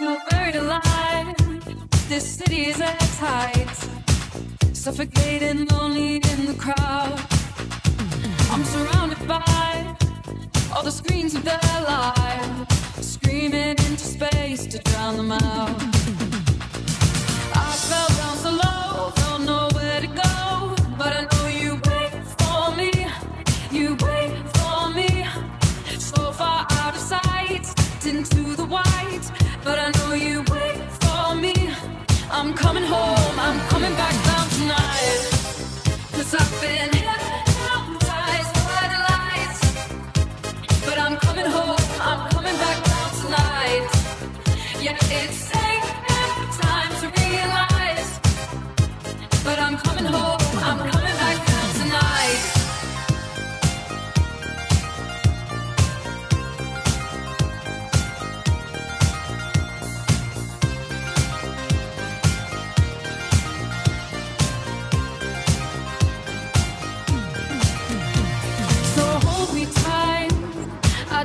feel buried alive. This city is at tight, suffocating, lonely in the crowd. I'm surrounded by all the screens of their lives, screaming into space to drown them out. I fell down so low, don't know where to go, but I know you wait for me. You wait for me, so far out of sight, into the white, I'm coming home, I'm coming back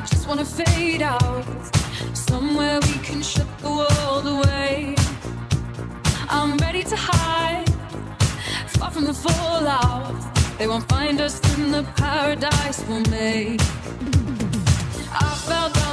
just wanna fade out. Somewhere we can shut the world away. I'm ready to hide, far from the fallout. They won't find us in the paradise we'll make. I low.